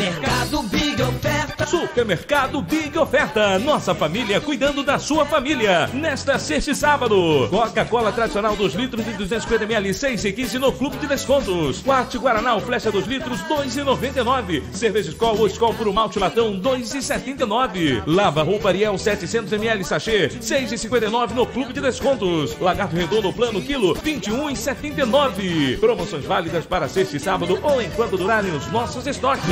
Big Oferta. Supermercado Big Oferta. Nossa família cuidando da sua família. Nesta sexta e sábado. Coca-Cola tradicional 2 litros de 250ml 6 e 15 no Clube de Descontos. Quarte Guaraná Flecha 2 litros 2,99. Cerveja Skol ou Skol por um malte latão 2,79. Lava roupa Ariel 700ml sachê 6,59 no Clube de Descontos. Lagarto Redondo plano quilo 21,79. Promoções válidas para sexta e sábado ou enquanto durarem os nossos estoques.